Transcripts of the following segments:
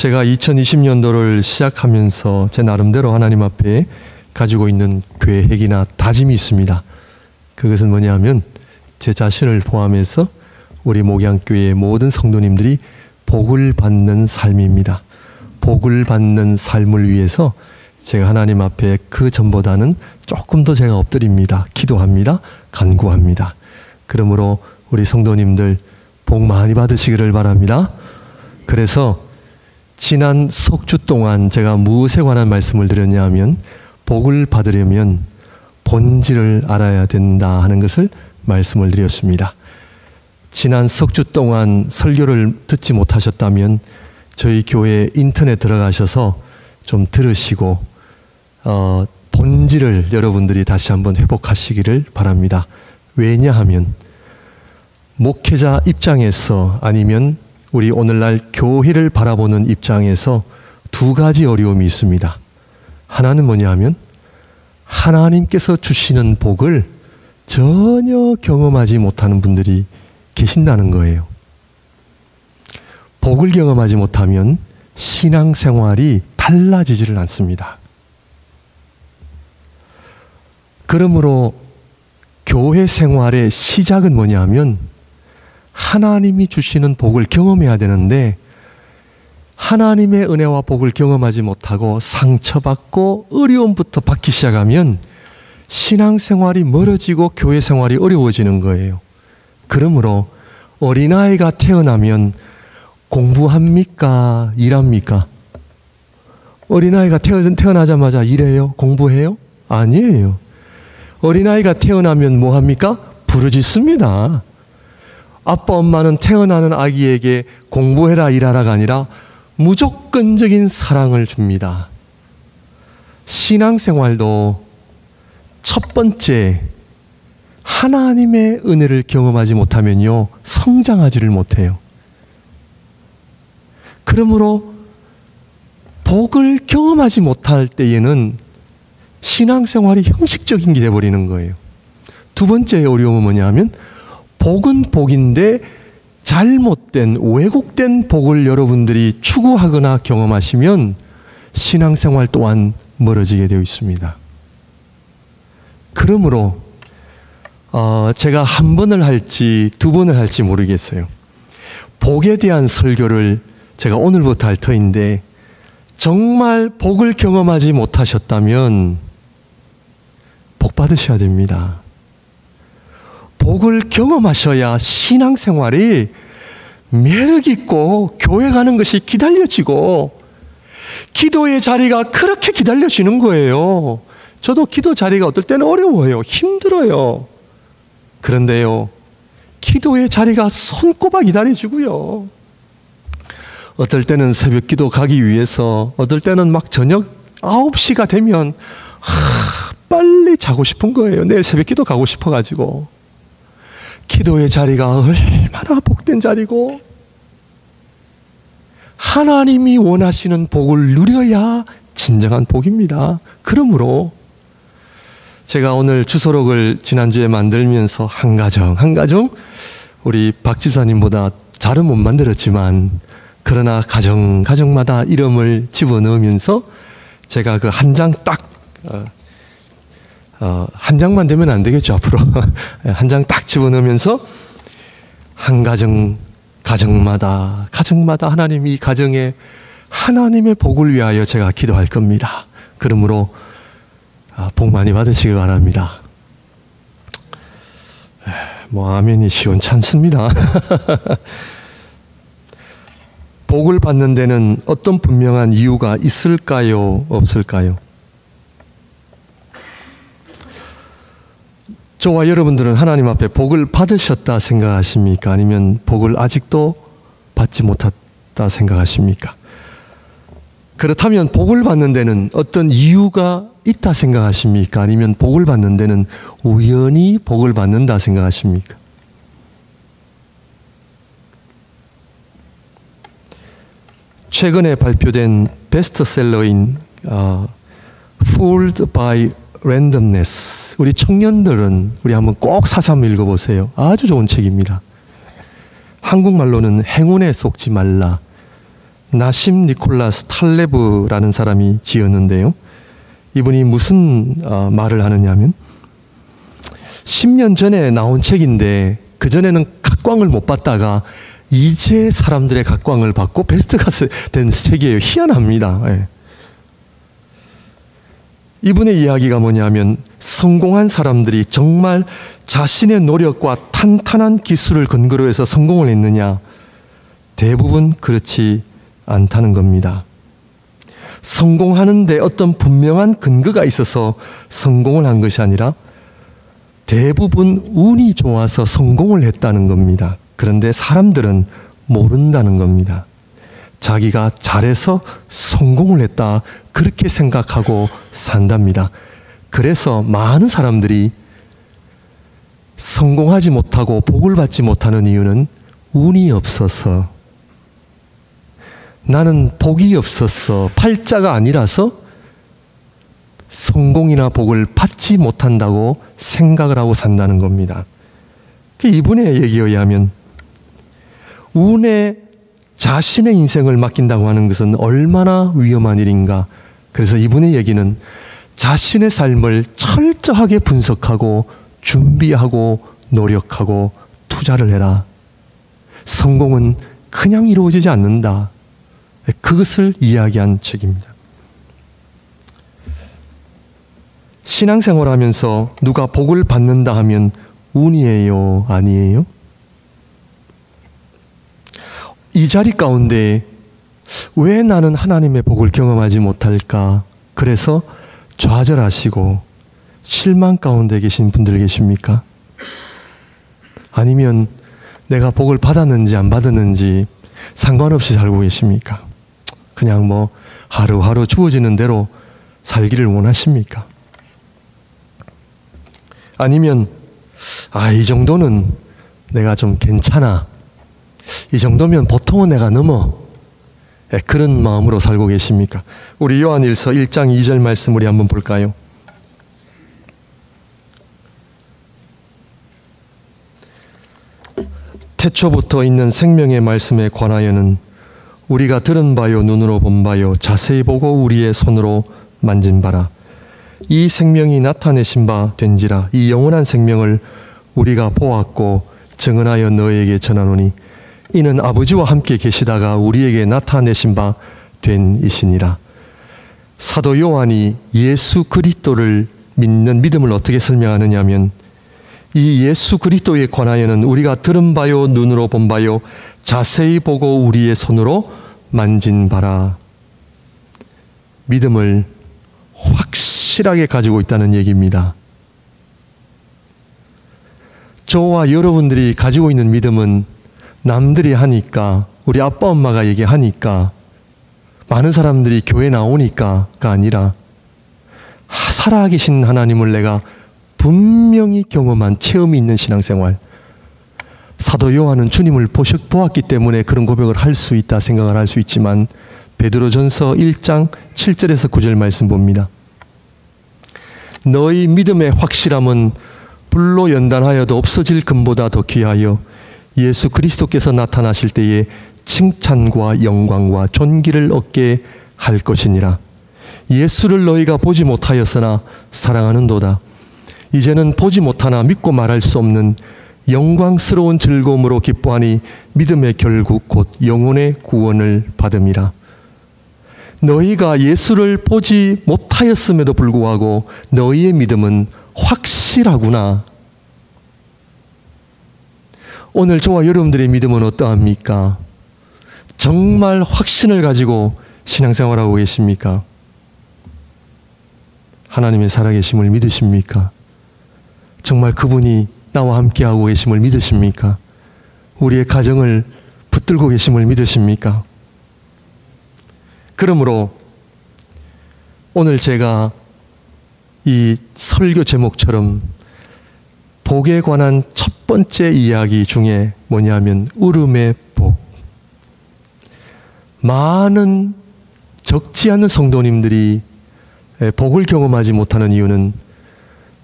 제가 2020년도를 시작하면서 제 나름대로 하나님 앞에 가지고 있는 계획이나 다짐이 있습니다. 그것은 뭐냐면 제 자신을 포함해서 우리 목양교회의 모든 성도님들이 복을 받는 삶입니다. 복을 받는 삶을 위해서 제가 하나님 앞에 그 전보다는 조금 더 제가 엎드립니다. 기도합니다. 간구합니다. 그러므로 우리 성도님들 복 많이 받으시기를 바랍니다. 그래서 지난 석 주 동안 제가 무엇에 관한 말씀을 드렸냐면 복을 받으려면 본질을 알아야 된다 하는 것을 말씀을 드렸습니다. 지난 석 주 동안 설교를 듣지 못하셨다면 저희 교회 인터넷 들어가셔서 좀 들으시고 어, 본질을 여러분들이 다시 한번 회복하시기를 바랍니다. 왜냐하면 목회자 입장에서 아니면 우리 오늘날 교회를 바라보는 입장에서 두 가지 어려움이 있습니다. 하나는 뭐냐 하면 하나님께서 주시는 복을 전혀 경험하지 못하는 분들이 계신다는 거예요. 복을 경험하지 못하면 신앙생활이 달라지지를 않습니다. 그러므로 교회 생활의 시작은 뭐냐 하면 하나님이 주시는 복을 경험해야 되는데 하나님의 은혜와 복을 경험하지 못하고 상처받고 어려움부터 받기 시작하면 신앙생활이 멀어지고 교회 생활이 어려워지는 거예요. 그러므로 어린아이가 태어나면 공부합니까? 일합니까? 어린아이가 태어나자마자 일해요? 공부해요? 아니에요. 어린아이가 태어나면 뭐 합니까? 부르짖습니다. 아빠, 엄마는 태어나는 아기에게 공부해라, 일하라가 아니라 무조건적인 사랑을 줍니다. 신앙생활도 첫 번째, 하나님의 은혜를 경험하지 못하면요, 성장하지를 못해요. 그러므로 복을 경험하지 못할 때에는 신앙생활이 형식적인 게 되어버리는 거예요. 두 번째 어려움은 뭐냐면 복은 복인데 잘못된 왜곡된 복을 여러분들이 추구하거나 경험하시면 신앙생활 또한 멀어지게 되어 있습니다. 그러므로 어, 제가 한 번을 할지 두 번을 할지 모르겠어요. 복에 대한 설교를 제가 오늘부터 할 터인데 정말 복을 경험하지 못하셨다면 복 받으셔야 됩니다. 복을 경험하셔야 신앙생활이 매력있고 교회 가는 것이 기다려지고 기도의 자리가 그렇게 기다려지는 거예요. 저도 기도 자리가 어떨 때는 어려워요. 힘들어요. 그런데요, 기도의 자리가 손꼽아 기다려지고요. 어떨 때는 새벽 기도 가기 위해서, 어떨 때는 막 저녁 9시가 되면, 하, 빨리 자고 싶은 거예요. 내일 새벽 기도 가고 싶어가지고. 기도의 자리가 얼마나 복된 자리고, 하나님이 원하시는 복을 누려야 진정한 복입니다. 그러므로 제가 오늘 주소록을 지난주에 만들면서 한 가정, 한 가정 우리 박 집사님보다 잘은 못 만들었지만 그러나 가정, 가정마다 이름을 집어넣으면서 제가 그 한 장 딱, 어, 어, 한 장만 되면 안 되겠죠, 앞으로. 한 장 딱 집어넣으면서 한 가정, 가정마다, 가정마다 하나님 이 가정에 하나님의 복을 위하여 제가 기도할 겁니다. 그러므로 아, 복 많이 받으시길 바랍니다. 뭐 아멘이 시원찮습니다. 복을 받는 데는 어떤 분명한 이유가 있을까요? 없을까요? 저와 여러분들은 하나님 앞에 복을 받으셨다 생각하십니까? 아니면 복을 아직도 받지 못했다 생각하십니까? 그렇다면 복을 받는 데는 어떤 이유가 있다 생각하십니까? 아니면 복을 받는 데는 우연히 복을 받는다 생각하십니까? 최근에 발표된 베스트셀러인 어, Fooled by Randomness. 우리 청년들은 우리 한번 꼭 한번 읽어보세요. 아주 좋은 책입니다. 한국말로는 행운에 속지 말라. 나심 니콜라스 탈레브라는 사람이 지었는데요. 이분이 무슨 어, 말을 하느냐면 10년 전에 나온 책인데 그전에는 각광을 못 받다가 이제 사람들의 각광을 받고 베스트가 된 책이에요. 희한합니다. 예. 이분의 이야기가 뭐냐면 성공한 사람들이 정말 자신의 노력과 탄탄한 기술을 근거로 해서 성공을 했느냐? 대부분 그렇지 않다는 겁니다. 성공하는데 어떤 분명한 근거가 있어서 성공을 한 것이 아니라 대부분 운이 좋아서 성공을 했다는 겁니다. 그런데 사람들은 모른다는 겁니다. 자기가 잘해서 성공을 했다. 그렇게 생각하고 산답니다. 그래서 많은 사람들이 성공하지 못하고 복을 받지 못하는 이유는 운이 없어서 나는 복이 없어서 팔자가 아니라서 성공이나 복을 받지 못한다고 생각을 하고 산다는 겁니다. 그 이분의 얘기에 의하면 운에 자신의 인생을 맡긴다고 하는 것은 얼마나 위험한 일인가. 그래서 이분의 얘기는 자신의 삶을 철저하게 분석하고 준비하고 노력하고 투자를 해라. 성공은 그냥 이루어지지 않는다. 그것을 이야기한 책입니다. 신앙생활 하면서 누가 복을 받는다 하면 운이에요? 아니에요? 이 자리 가운데 왜 나는 하나님의 복을 경험하지 못할까? 그래서 좌절하시고 실망 가운데 계신 분들 계십니까? 아니면 내가 복을 받았는지 안 받았는지 상관없이 살고 계십니까? 그냥 뭐 하루하루 주어지는 대로 살기를 원하십니까? 아니면 아, 이 정도는 내가 좀 괜찮아. 이 정도면 보통은 내가 넘어. 네, 그런 마음으로 살고 계십니까? 우리 요한일서 1장 2절 말씀 우리 한번 볼까요? 태초부터 있는 생명의 말씀에 관하여는 우리가 들은 바요 눈으로 본 바요 자세히 보고 우리의 손으로 만진 바라 이 생명이 나타내신 바 된지라 이 영원한 생명을 우리가 보았고 증언하여 너에게 전하노니 이는 아버지와 함께 계시다가 우리에게 나타내신 바 된 이시니라 사도 요한이 예수 그리스도를 믿는 믿음을 어떻게 설명하느냐면 이 예수 그리스도에 관하여는 우리가 들은 바요 눈으로 본 바요 자세히 보고 우리의 손으로 만진 바라 믿음을 확실하게 가지고 있다는 얘기입니다. 저와 여러분들이 가지고 있는 믿음은 남들이 하니까 우리 아빠 엄마가 얘기하니까 많은 사람들이 교회 나오니까가 아니라 살아계신 하나님을 내가 분명히 경험한 체험이 있는 신앙생활 사도 요한은 주님을 보셨 보았기 때문에 그런 고백을 할 수 있다 생각을 할 수 있지만 베드로전서 1장 7절에서 9절 말씀 봅니다. 너희 믿음의 확실함은 불로 연단하여도 없어질 금보다 더 귀하여 예수 그리스도께서 나타나실 때에 칭찬과 영광과 존귀를 얻게 할 것이니라. 예수를 너희가 보지 못하였으나 사랑하는 도다. 이제는 보지 못하나 믿고 말할 수 없는 영광스러운 즐거움으로 기뻐하니 믿음의 결국 곧 영혼의 구원을 받음이라. 너희가 예수를 보지 못하였음에도 불구하고 너희의 믿음은 확실하구나. 오늘 저와 여러분들의 믿음은 어떠합니까? 정말 확신을 가지고 신앙생활하고 계십니까? 하나님의 살아계심을 믿으십니까? 정말 그분이 나와 함께하고 계심을 믿으십니까? 우리의 가정을 붙들고 계심을 믿으십니까? 그러므로 오늘 제가 이 설교 제목처럼 복에 관한 첫 번째 이야기 중에 뭐냐면 울음의 복. 많은 적지 않은 성도님들이 복을 경험하지 못하는 이유는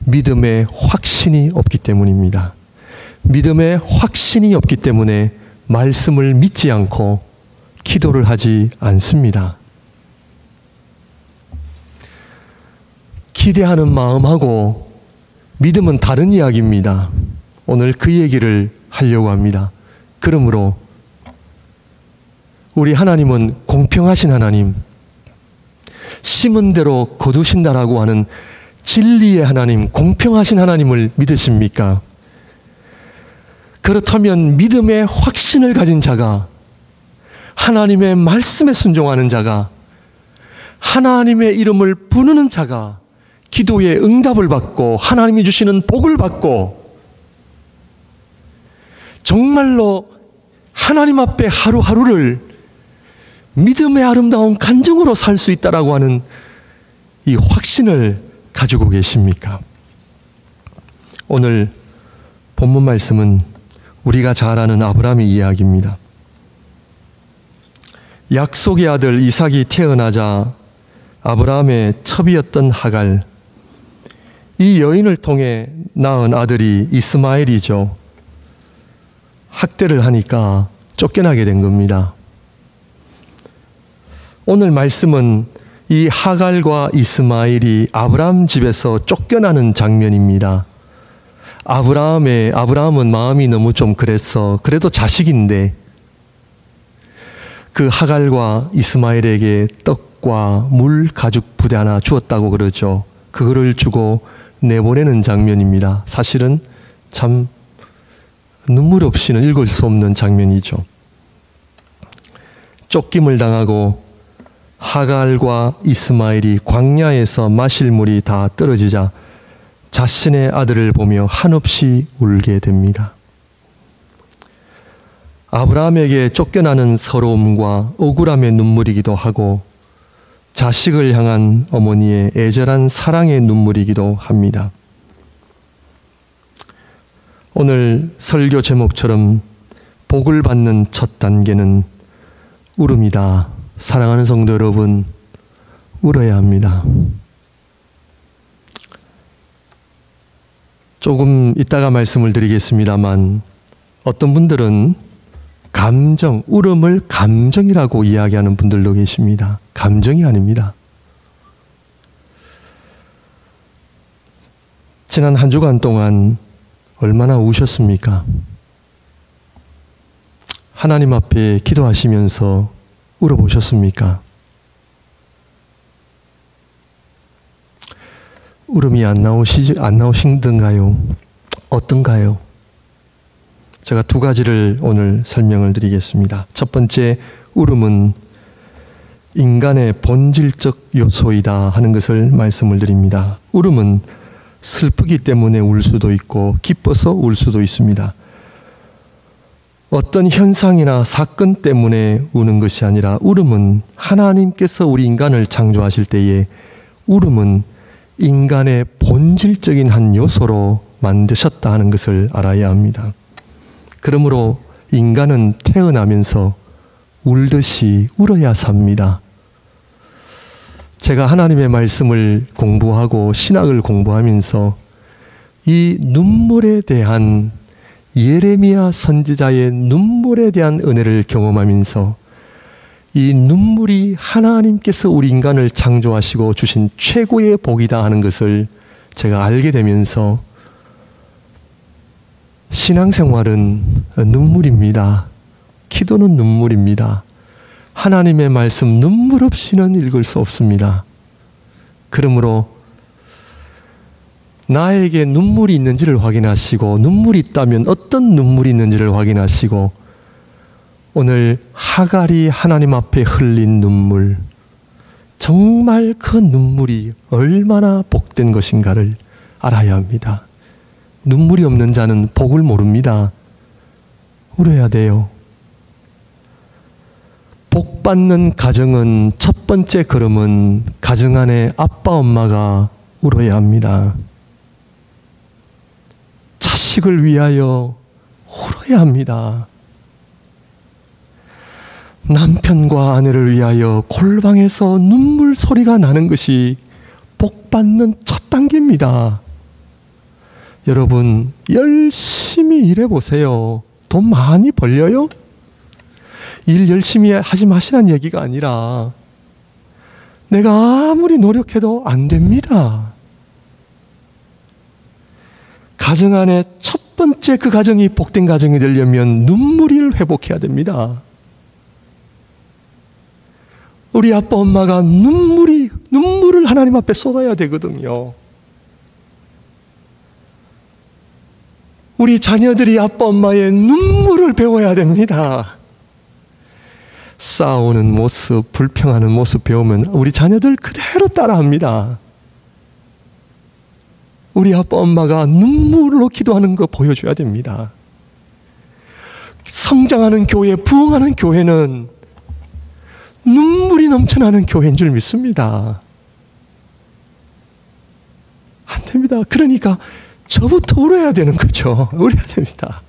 믿음의 확신이 없기 때문입니다. 믿음의 확신이 없기 때문에 말씀을 믿지 않고 기도를 하지 않습니다. 기대하는 마음하고 믿음은 다른 이야기입니다. 오늘 그 얘기를 하려고 합니다. 그러므로 우리 하나님은 공평하신 하나님, 심은 대로 거두신다라고 하는 진리의 하나님, 공평하신 하나님을 믿으십니까? 그렇다면 믿음의 확신을 가진 자가 하나님의 말씀에 순종하는 자가 하나님의 이름을 부르는 자가 기도의 응답을 받고 하나님이 주시는 복을 받고 정말로 하나님 앞에 하루하루를 믿음의 아름다운 간증으로 살 수 있다라고 하는 이 확신을 가지고 계십니까? 오늘 본문 말씀은 우리가 잘 아는 아브라함의 이야기입니다. 약속의 아들 이삭이 태어나자 아브라함의 첩이었던 하갈, 이 여인을 통해 낳은 아들이 이스마엘이죠. 학대를 하니까 쫓겨나게 된 겁니다. 오늘 말씀은 이 하갈과 이스마엘이 아브라함 집에서 쫓겨나는 장면입니다. 아브라함의 아브라함은 마음이 너무 좀 그랬어. 그래도 자식인데 그 하갈과 이스마엘에게 떡과 물 가죽 부대 하나 주었다고 그러죠. 그거를 주고 내보내는 장면입니다. 사실은 참 눈물 없이는 읽을 수 없는 장면이죠. 쫓김을 당하고 하갈과 이스마엘이 광야에서 마실 물이 다 떨어지자 자신의 아들을 보며 한없이 울게 됩니다. 아브라함에게 쫓겨나는 서러움과 억울함의 눈물이기도 하고 자식을 향한 어머니의 애절한 사랑의 눈물이기도 합니다. 오늘 설교 제목처럼 복을 받는 첫 단계는 울음이다. 사랑하는 성도 여러분, 울어야 합니다. 조금 이따가 말씀을 드리겠습니다만 어떤 분들은 감정, 울음을 감정이라고 이야기하는 분들도 계십니다. 감정이 아닙니다. 지난 한 주간 동안 얼마나 우셨습니까? 하나님 앞에 기도하시면서 울어보셨습니까? 울음이 안 나오시지 안 나오신던가요? 어떤가요? 제가 두 가지를 오늘 설명을 드리겠습니다. 첫 번째 울음은 인간의 본질적 요소이다 하는 것을 말씀을 드립니다. 울음은 슬프기 때문에 울 수도 있고 기뻐서 울 수도 있습니다. 어떤 현상이나 사건 때문에 우는 것이 아니라 울음은 하나님께서 우리 인간을 창조하실 때에 울음은 인간의 본질적인 한 요소로 만드셨다 하는 것을 알아야 합니다. 그러므로 인간은 태어나면서 울듯이 울어야 삽니다. 제가 하나님의 말씀을 공부하고 신학을 공부하면서 이 눈물에 대한 예레미야 선지자의 눈물에 대한 은혜를 경험하면서 이 눈물이 하나님께서 우리 인간을 창조하시고 주신 최고의 복이다 하는 것을 제가 알게 되면서 신앙생활은 눈물입니다. 기도는 눈물입니다. 하나님의 말씀 눈물 없이는 읽을 수 없습니다. 그러므로 나에게 눈물이 있는지를 확인하시고 눈물이 있다면 어떤 눈물이 있는지를 확인하시고 오늘 하갈이 하나님 앞에 흘린 눈물, 정말 그 눈물이 얼마나 복된 것인가를 알아야 합니다. 눈물이 없는 자는 복을 모릅니다. 울어야 돼요. 복 받는 가정은 첫 번째 걸음은 가정 안에 아빠, 엄마가 울어야 합니다. 자식을 위하여 울어야 합니다. 남편과 아내를 위하여 골방에서 눈물 소리가 나는 것이 복 받는 첫 단계입니다. 여러분, 열심히 일해보세요. 돈 많이 벌려요? 일 열심히 하지 마시라는 얘기가 아니라 내가 아무리 노력해도 안 됩니다. 가정 안에 첫 번째 그 가정이 복된 가정이 되려면 눈물을 회복해야 됩니다. 우리 아빠 엄마가 눈물이 눈물을 하나님 앞에 쏟아야 되거든요. 우리 자녀들이 아빠 엄마의 눈물을 배워야 됩니다. 싸우는 모습, 불평하는 모습 배우면 우리 자녀들 그대로 따라합니다. 우리 아빠 엄마가 눈물로 기도하는 거 보여줘야 됩니다. 성장하는 교회, 부흥하는 교회는 눈물이 넘쳐나는 교회인 줄 믿습니다. 안 됩니다. 그러니까 저부터 울어야 되는 거죠. 울어야 됩니다.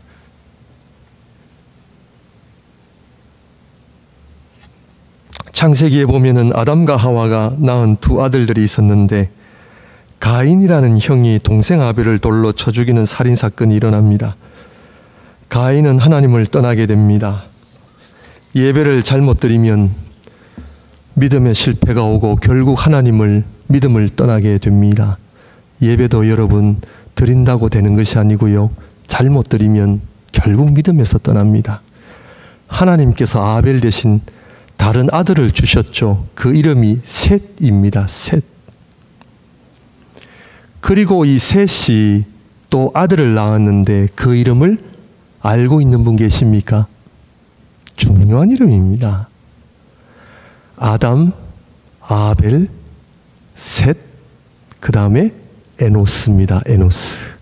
창세기에 보면은 아담과 하와가 낳은 두 아들들이 있었는데 가인이라는 형이 동생 아벨을 돌로 쳐 죽이는 살인 사건이 일어납니다. 가인은 하나님을 떠나게 됩니다. 예배를 잘못 드리면 믿음의 실패가 오고 결국 하나님을 믿음을 떠나게 됩니다. 예배도 여러분 드린다고 되는 것이 아니고요. 잘못 드리면 결국 믿음에서 떠납니다. 하나님께서 아벨 대신 다른 아들을 주셨죠. 그 이름이 셋입니다. 셋. 그리고 이 셋이 또 아들을 낳았는데 그 이름을 알고 있는 분 계십니까? 중요한 이름입니다. 아담, 아벨, 셋, 그 다음에 에노스입니다. 에노스.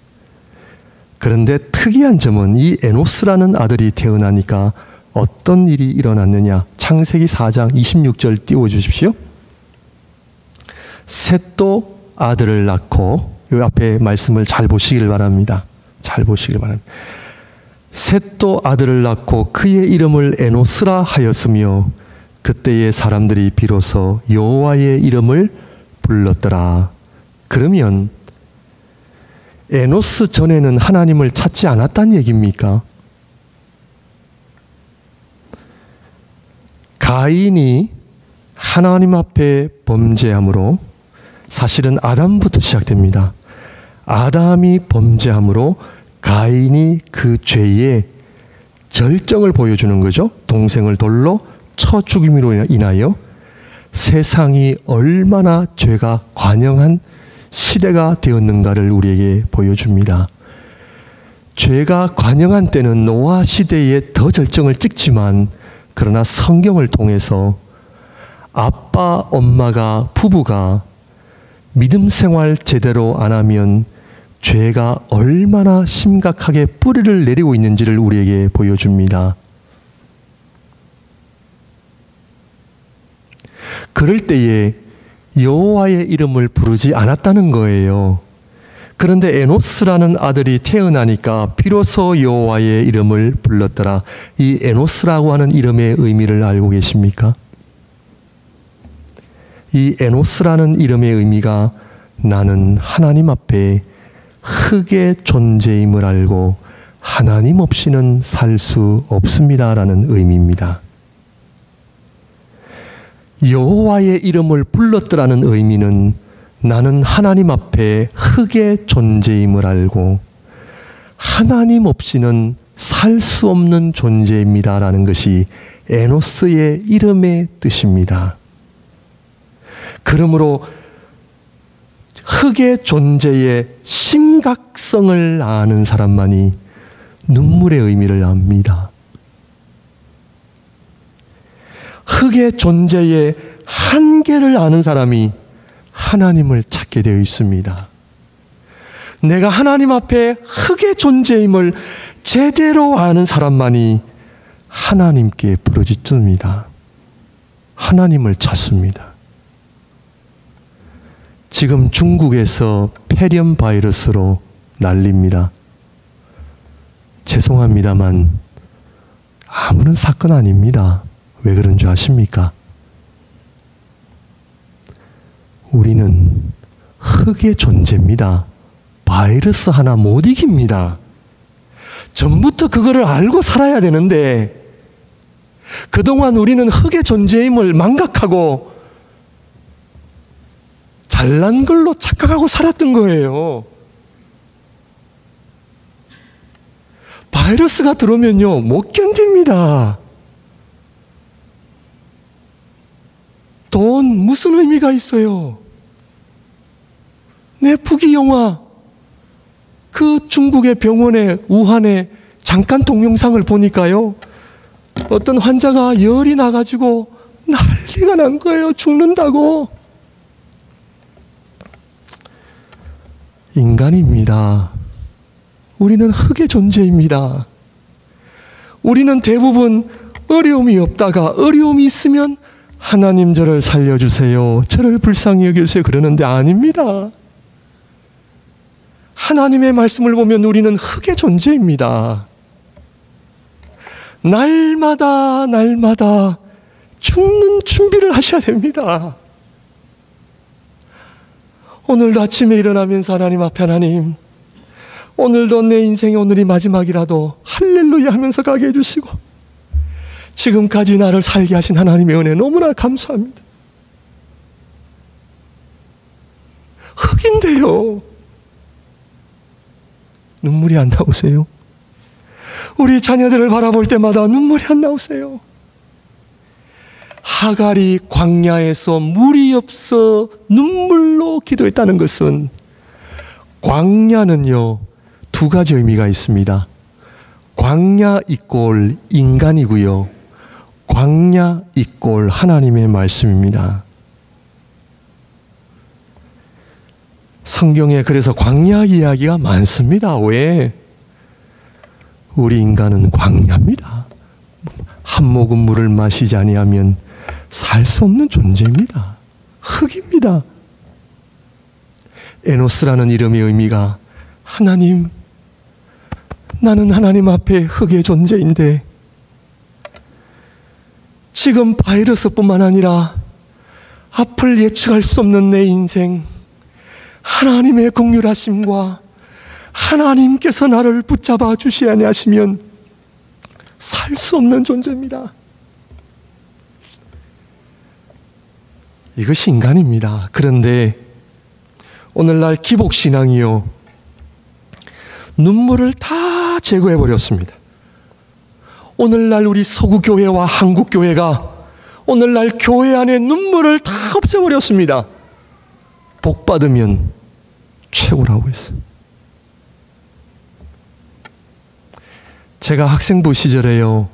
그런데 특이한 점은 이 에노스라는 아들이 태어나니까 어떤 일이 일어났느냐. 창세기 4장 26절 띄워 주십시오. 셋도 아들을 낳고, 이 앞에 말씀을 잘 보시길 바랍니다. 잘 보시길 바랍니다. 셋도 아들을 낳고 그의 이름을 에노스라 하였으며 그때의 사람들이 비로소 여호와의 이름을 불렀더라. 그러면 에노스 전에는 하나님을 찾지 않았단 얘기입니까? 가인이 하나님 앞에 범죄함으로 사실은 아담부터 시작됩니다. 아담이 범죄함으로 가인이 그 죄의 절정을 보여주는 거죠. 동생을 돌로 쳐 죽임으로 인하여 세상이 얼마나 죄가 관영한 시대가 되었는가를 우리에게 보여줍니다. 죄가 관영한 때는 노아 시대에 더 절정을 찍지만 그러나 성경을 통해서 아빠, 엄마가, 부부가 믿음 생활 제대로 안 하면 죄가 얼마나 심각하게 뿌리를 내리고 있는지를 우리에게 보여줍니다. 그럴 때에 여호와의 이름을 부르지 않았다는 거예요. 그런데 에노스라는 아들이 태어나니까 비로소 여호와의 이름을 불렀더라. 이 에노스라고 하는 이름의 의미를 알고 계십니까? 이 에노스라는 이름의 의미가 나는 하나님 앞에 흙의 존재임을 알고 하나님 없이는 살 수 없습니다라는 의미입니다. 여호와의 이름을 불렀더라는 의미는 나는 하나님 앞에 흙의 존재임을 알고 하나님 없이는 살 수 없는 존재입니다라는 것이 에노스의 이름의 뜻입니다. 그러므로 흙의 존재의 심각성을 아는 사람만이 눈물의 의미를 압니다. 흙의 존재의 한계를 아는 사람이 하나님을 찾게 되어 있습니다. 내가 하나님 앞에 흙의 존재임을 제대로 아는 사람만이 하나님께 부르짖습니다. 하나님을 찾습니다. 지금 중국에서 폐렴 바이러스로 난립니다. 죄송합니다만 아무런 사건 아닙니다. 왜 그런 줄 아십니까? 우리는 흙의 존재입니다. 바이러스 하나 못 이깁니다. 전부터 그거를 알고 살아야 되는데 그동안 우리는 흙의 존재임을 망각하고 잘난 걸로 착각하고 살았던 거예요. 바이러스가 들어오면요, 못 견딥니다. 돈 무슨 의미가 있어요? 내 부기 영화 그 중국의 병원에 우한에 잠깐 동영상을 보니까요. 어떤 환자가 열이 나가지고 난리가 난 거예요. 죽는다고. 인간입니다. 우리는 흙의 존재입니다. 우리는 대부분 어려움이 없다가 어려움이 있으면 하나님 저를 살려주세요. 저를 불쌍히 여겨주세요. 그러는데 아닙니다. 하나님의 말씀을 보면 우리는 흙의 존재입니다. 날마다, 날마다 죽는 준비를 하셔야 됩니다. 오늘도 아침에 일어나면서 하나님 앞에 하나님, 오늘도 내 인생의 오늘이 마지막이라도 할렐루야 하면서 가게 해주시고, 지금까지 나를 살게 하신 하나님의 은혜 너무나 감사합니다. 흙인데요. 눈물이 안 나오세요? 우리 자녀들을 바라볼 때마다 눈물이 안 나오세요? 하갈이 광야에서 물이 없어 눈물로 기도했다는 것은 광야는요, 두 가지 의미가 있습니다. 광야 이꼴 인간이고요. 광야 이꼴 하나님의 말씀입니다. 성경에 그래서 광야 이야기가 많습니다. 왜? 우리 인간은 광야입니다. 한 모금 물을 마시지 아니하면 살 수 없는 존재입니다. 흙입니다. 에노스라는 이름의 의미가 하나님, 나는 하나님 앞에 흙의 존재인데 지금 바이러스뿐만 아니라 앞을 예측할 수 없는 내 인생 하나님의 공률하심과 하나님께서 나를 붙잡아 주시 아니하시면 살 수 없는 존재입니다. 이것이 인간입니다. 그런데 오늘날 기복신앙이요. 눈물을 다 제거해 버렸습니다. 오늘날 우리 서구교회와 한국교회가 오늘날 교회 안에 눈물을 다 없애버렸습니다. 복 받으면 최고라고 했어요. 제가 학생부 시절에요.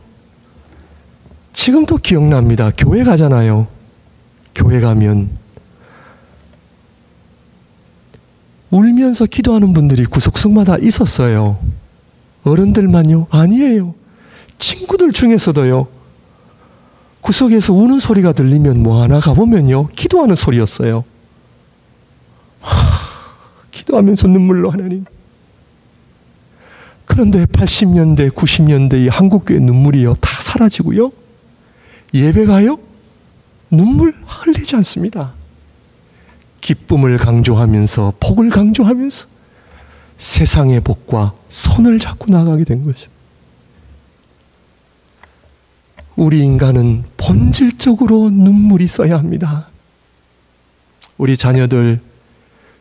지금도 기억납니다. 교회 가잖아요. 교회 가면 울면서 기도하는 분들이 구석숙마다 있었어요. 어른들만요? 아니에요. 친구들 중에서도요. 구석에서 우는 소리가 들리면 뭐 하나 가보면요. 기도하는 소리였어요. 하, 기도하면서 눈물로 하나님. 그런데 80년대, 90년대 이 한국교회 눈물이요. 다 사라지고요. 예배가요. 눈물 흘리지 않습니다. 기쁨을 강조하면서 복을 강조하면서 세상의 복과 손을 잡고 나가게 된 거죠. 우리 인간은 본질적으로 눈물이 써야 합니다. 우리 자녀들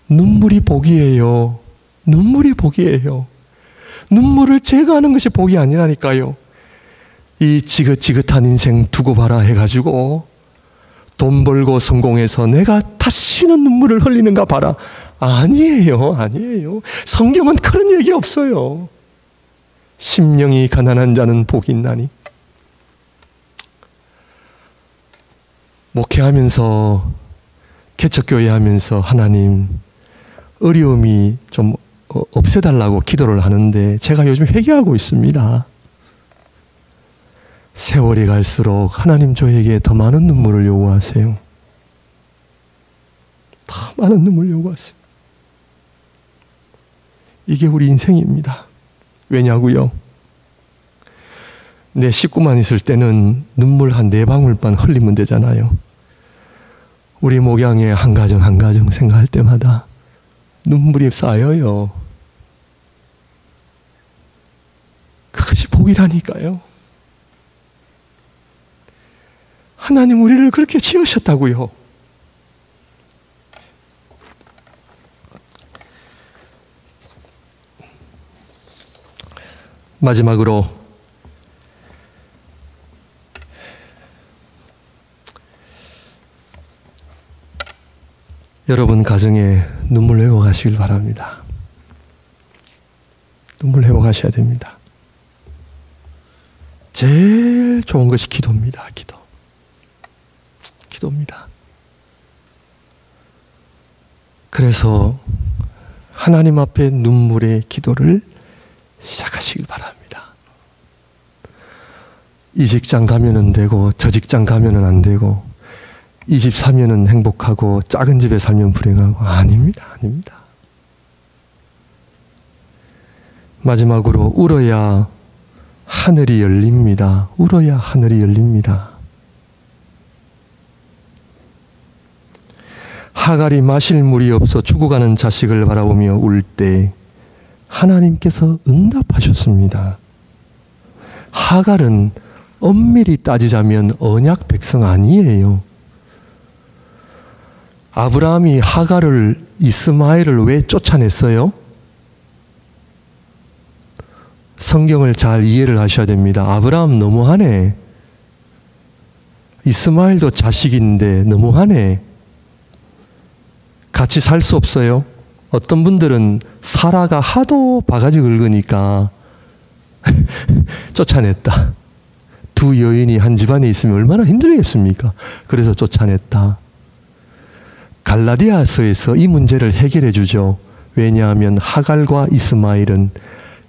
눈물이 복이에요. 눈물이 복이에요. 눈물을 제거하는 것이 복이 아니라니까요. 이 지긋지긋한 인생 두고 봐라 해가지고 돈 벌고 성공해서 내가 다시는 눈물을 흘리는가 봐라. 아니에요. 아니에요. 성경은 그런 얘기 없어요. 심령이 가난한 자는 복이 있나니. 목회하면서 개척교회 하면서 하나님 어려움이 좀 어, 없애달라고 기도를 하는데 제가 요즘 회개하고 있습니다. 세월이 갈수록 하나님 저에게 더 많은 눈물을 요구하세요. 더 많은 눈물 요구하세요. 이게 우리 인생입니다. 왜냐고요? 내 식구만 있을 때는 눈물 한 네 방울만 흘리면 되잖아요. 우리 목양의 한 가정 한 가정 생각할 때마다 눈물이 쌓여요. 그것이 복이라니까요. 하나님 우리를 그렇게 지으셨다고요. 마지막으로 여러분 가정에 눈물 회복 하시길 바랍니다. 눈물 회복하셔야 됩니다. 제일 좋은 것이 기도입니다. 기도. 기도입니다. 그래서 하나님 앞에 눈물의 기도를 시작하시길 바랍니다. 이 직장 가면은 되고 저 직장 가면은 안 되고 이집 사면은 행복하고 작은 집에 살면 불행하고 아닙니다. 아닙니다. 마지막으로 울어야 하늘이 열립니다. 울어야 하늘이 열립니다. 하갈이 마실 물이 없어 죽어가는 자식을 바라보며 울 때 하나님께서 응답하셨습니다. 하갈은 엄밀히 따지자면 언약 백성 아니에요. 아브라함이 하갈을 이스마엘을 왜 쫓아냈어요? 성경을 잘 이해를 하셔야 됩니다. 아브라함 너무하네. 이스마엘도 자식인데 너무하네. 같이 살 수 없어요. 어떤 분들은 사라가 하도 바가지 긁으니까 쫓아냈다. 두 여인이 한 집안에 있으면 얼마나 힘들겠습니까? 그래서 쫓아냈다. 갈라디아서에서 이 문제를 해결해 주죠. 왜냐하면 하갈과 이스마엘은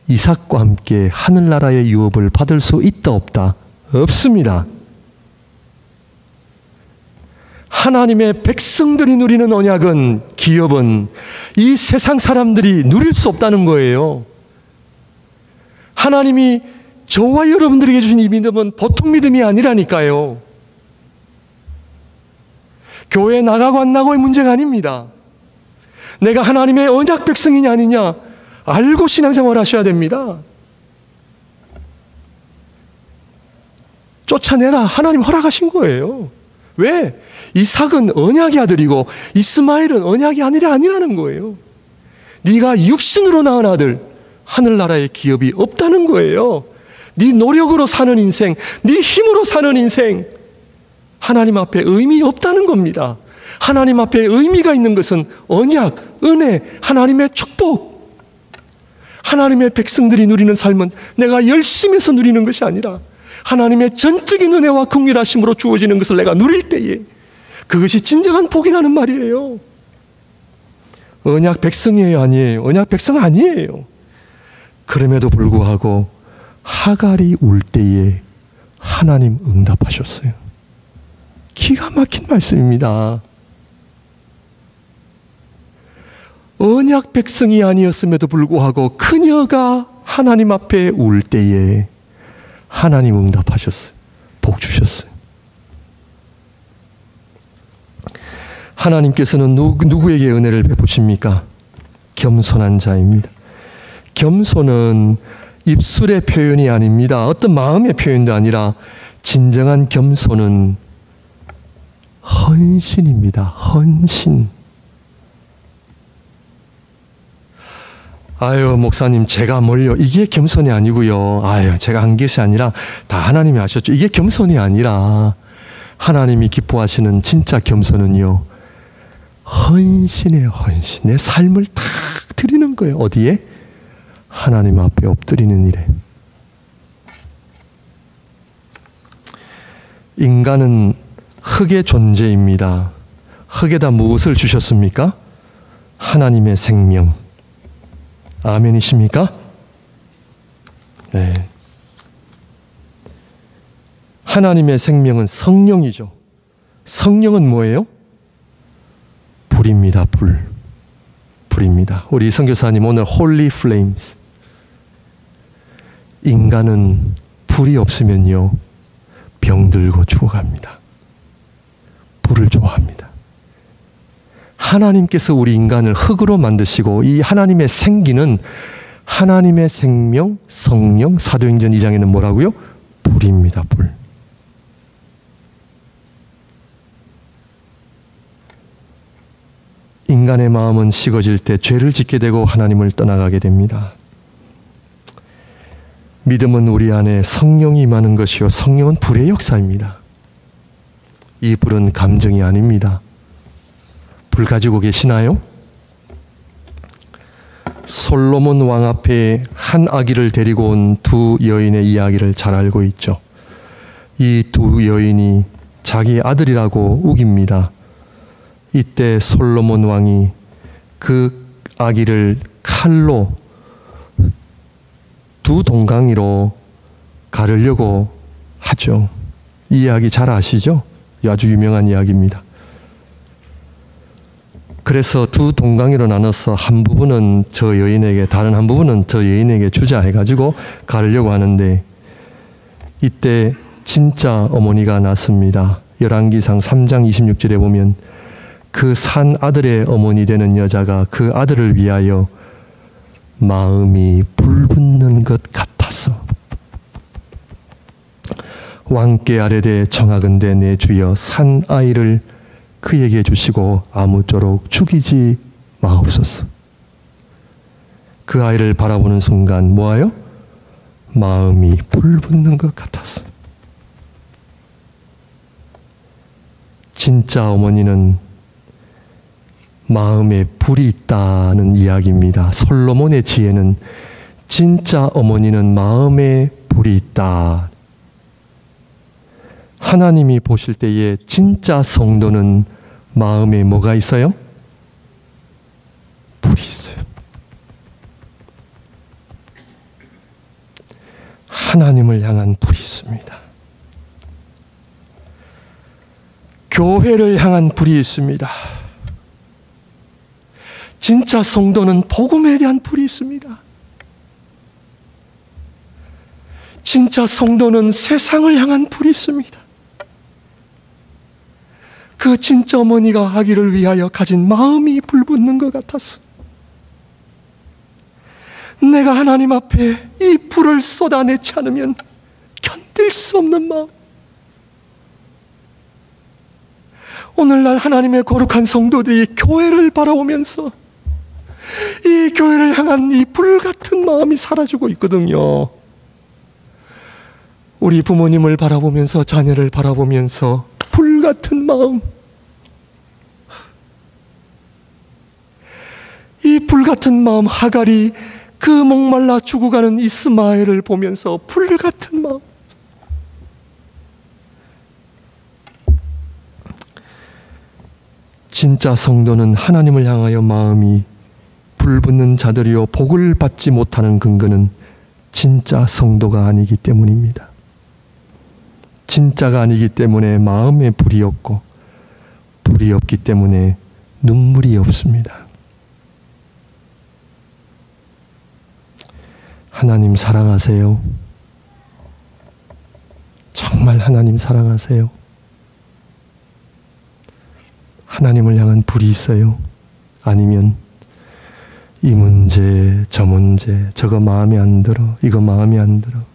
이삭과 함께 하늘나라의 유업을 받을 수 있다 없다? 없습니다. 하나님의 백성들이 누리는 언약은 기업은 이 세상 사람들이 누릴 수 없다는 거예요. 하나님이 저와 여러분들에게 주신 이 믿음은 보통 믿음이 아니라니까요. 교회 나가고 안 나고의 문제가 아닙니다. 내가 하나님의 언약 백성이냐 아니냐 알고 신앙생활 하셔야 됩니다. 쫓아내라 하나님 허락하신 거예요. 왜? 이삭은 언약의 아들이고 이스마엘은 언약이 아니라 아니라는 거예요. 네가 육신으로 낳은 아들 하늘나라의 기업이 없다는 거예요. 네 노력으로 사는 인생, 네 힘으로 사는 인생 하나님 앞에 의미 없다는 겁니다. 하나님 앞에 의미가 있는 것은 언약, 은혜, 하나님의 축복. 하나님의 백성들이 누리는 삶은 내가 열심히 해서 누리는 것이 아니라 하나님의 전적인 은혜와 긍휼하심으로 주어지는 것을 내가 누릴 때에 그것이 진정한 복이라는 말이에요. 언약 백성이에요, 아니에요? 언약 백성 아니에요. 그럼에도 불구하고 하갈이 울 때에 하나님 응답하셨어요. 기가 막힌 말씀입니다. 언약 백성이 아니었음에도 불구하고 그녀가 하나님 앞에 울 때에 하나님 응답하셨어요. 복 주셨어요. 하나님께서는 누, 누구에게 은혜를 베푸십니까? 겸손한 자입니다. 겸손은 입술의 표현이 아닙니다. 어떤 마음의 표현도 아니라 진정한 겸손은 헌신입니다. 헌신. 아유, 목사님, 제가 뭘요? 이게 겸손이 아니고요. 아유, 제가 한 것이 아니라 다 하나님이 하셨죠. 이게 겸손이 아니라 하나님이 기뻐하시는 진짜 겸손은요. 헌신의 헌신. 내 삶을 다 드리는 거예요. 어디에? 하나님 앞에 엎드리는 일에. 인간은 흙의 존재입니다. 흙에다 무엇을 주셨습니까? 하나님의 생명. 아멘이십니까? 네. 하나님의 생명은 성령이죠. 성령은 뭐예요? 불입니다. 불. 불입니다. 우리 선교사님 오늘 Holy Flames. 인간은 불이 없으면요. 병들고 죽어갑니다. 돌을 좋아합니다. 하나님께서 우리 인간을 흙으로 만드시고 이 하나님의 생기는 하나님의 생명, 성령, 사도행전 2장에는 뭐라고요? 불입니다, 불. 인간의 마음은 식어질 때 죄를 짓게 되고 하나님을 떠나가게 됩니다. 믿음은 우리 안에 성령이 임하는 것이요. 성령은 불의 역사입니다. 이 불은 감정이 아닙니다. 불 가지고 계시나요? 솔로몬 왕 앞에 한 아기를 데리고 온 두 여인의 이야기를 잘 알고 있죠. 이 두 여인이 자기 아들이라고 우깁니다. 이때 솔로몬 왕이 그 아기를 칼로 두 동강이로 가르려고 하죠. 이 이야기 잘 아시죠? 아주 유명한 이야기입니다. 그래서 두 동강이로 나눠서 한 부분은 저 여인에게 다른 한 부분은 저 여인에게 주자 해가지고 가려고 하는데 이때 진짜 어머니가 났습니다. 열왕기상 3장 26절에 보면 그 산 아들의 어머니 되는 여자가 그 아들을 위하여 마음이 불붙는 것 같아서 왕께 아래되 정하건대 내 주여 산 아이를 그에게 주시고 아무쪼록 죽이지 마옵소서. 그 아이를 바라보는 순간 뭐하여? 마음이 불붙는 것 같았어. 진짜 어머니는 마음에 불이 있다는 이야기입니다. 솔로몬의 지혜는 진짜 어머니는 마음에 불이 있다. 하나님이 보실 때에 진짜 성도는 마음에 뭐가 있어요? 불이 있어요. 하나님을 향한 불이 있습니다. 교회를 향한 불이 있습니다. 진짜 성도는 복음에 대한 불이 있습니다. 진짜 성도는 세상을 향한 불이 있습니다. 그 진짜 어머니가 하기를 위하여 가진 마음이 불붙는 것 같았어. 내가 하나님 앞에 이 불을 쏟아내지 않으면 견딜 수 없는 마음. 오늘날 하나님의 거룩한 성도들이 교회를 바라보면서 이 교회를 향한 이 불같은 마음이 사라지고 있거든요. 우리 부모님을 바라보면서 자녀를 바라보면서 불같은 마음. 이 불같은 마음 하갈이 그 목말라 죽어가는 이스마엘을 보면서 불같은 마음. 진짜 성도는 하나님을 향하여 마음이 불붙는 자들이요 복을 받지 못하는 근거는 진짜 성도가 아니기 때문입니다. 진짜가 아니기 때문에 마음에 불이 없고 불이 없기 때문에 눈물이 없습니다. 하나님 사랑하세요. 정말 하나님 사랑하세요. 하나님을 향한 불이 있어요. 아니면 이 문제, 저 문제, 저거 마음에 안 들어, 이거 마음에 안 들어.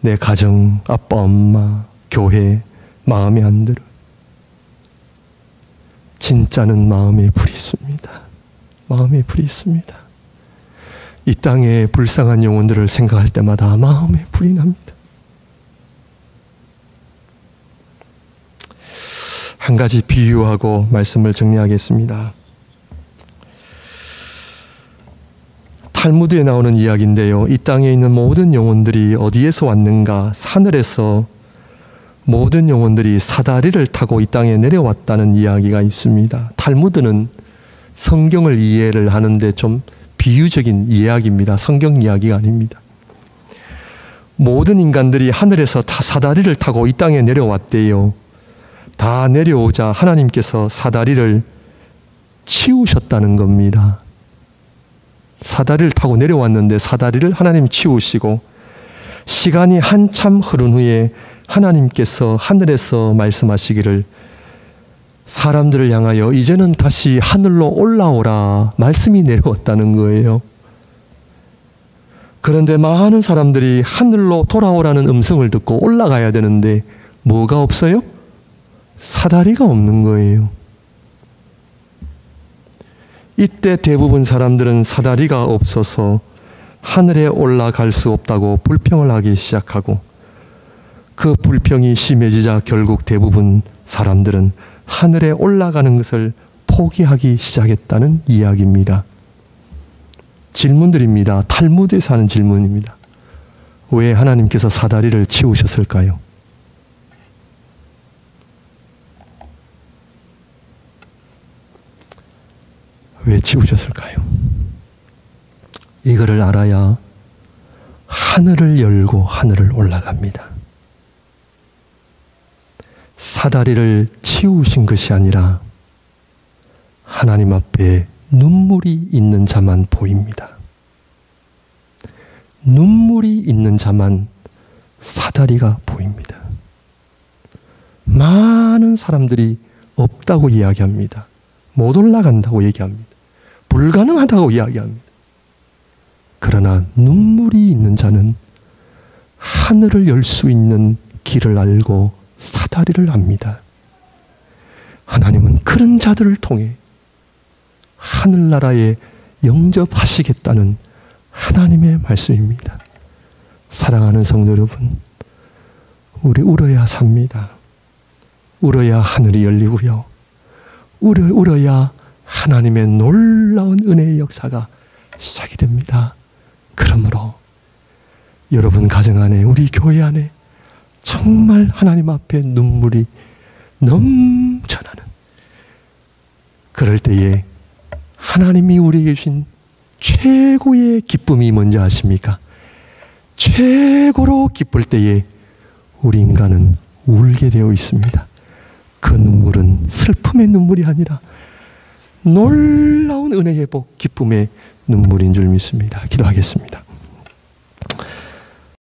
내 가정, 아빠, 엄마, 교회, 마음에 안 들어. 진짜는 마음에 불이 있습니다. 마음에 불이 있습니다. 이 땅의 불쌍한 영혼들을 생각할 때마다 마음에 불이 납니다. 한 가지 비유하고 말씀을 정리하겠습니다. 탈무드에 나오는 이야기인데요. 이 땅에 있는 모든 영혼들이 어디에서 왔는가? 하늘에서 모든 영혼들이 사다리를 타고 이 땅에 내려왔다는 이야기가 있습니다. 탈무드는 성경을 이해를 하는데 좀 비유적인 이야기입니다. 성경 이야기가 아닙니다. 모든 인간들이 하늘에서 다 사다리를 타고 이 땅에 내려왔대요. 다 내려오자 하나님께서 사다리를 치우셨다는 겁니다. 사다리를 타고 내려왔는데 사다리를 하나님 치우시고 시간이 한참 흐른 후에 하나님께서 하늘에서 말씀하시기를 사람들을 향하여 이제는 다시 하늘로 올라오라 말씀이 내려왔다는 거예요. 그런데 많은 사람들이 하늘로 돌아오라는 음성을 듣고 올라가야 되는데 뭐가 없어요? 사다리가 없는 거예요. 이때 대부분 사람들은 사다리가 없어서 하늘에 올라갈 수 없다고 불평을 하기 시작하고 그 불평이 심해지자 결국 대부분 사람들은 하늘에 올라가는 것을 포기하기 시작했다는 이야기입니다. 질문드립니다. 탈무드에서 하는 질문입니다. 왜 하나님께서 사다리를 치우셨을까요? 왜 치우셨을까요? 이거를 알아야 하늘을 열고 하늘을 올라갑니다. 사다리를 치우신 것이 아니라 하나님 앞에 눈물이 있는 자만 보입니다. 눈물이 있는 자만 사다리가 보입니다. 많은 사람들이 없다고 이야기합니다. 못 올라간다고 얘기합니다. 불가능하다고 이야기합니다. 그러나 눈물이 있는 자는 하늘을 열 수 있는 길을 알고 사다리를 압니다. 하나님은 그런 자들을 통해 하늘나라에 영접하시겠다는 하나님의 말씀입니다. 사랑하는 성도 여러분, 우리 울어야 삽니다. 울어야 하늘이 열리고요. 울어, 울어야 하나님의 놀라운 은혜의 역사가 시작이 됩니다. 그러므로 여러분 가정 안에, 우리 교회 안에 정말 하나님 앞에 눈물이 넘쳐나는 그럴 때에 하나님이 우리에게 주신 최고의 기쁨이 뭔지 아십니까? 최고로 기쁠 때에 우리 인간은 울게 되어 있습니다. 그 눈물은 슬픔의 눈물이 아니라 놀라운 은혜의 복, 기쁨의 눈물인 줄 믿습니다. 기도하겠습니다.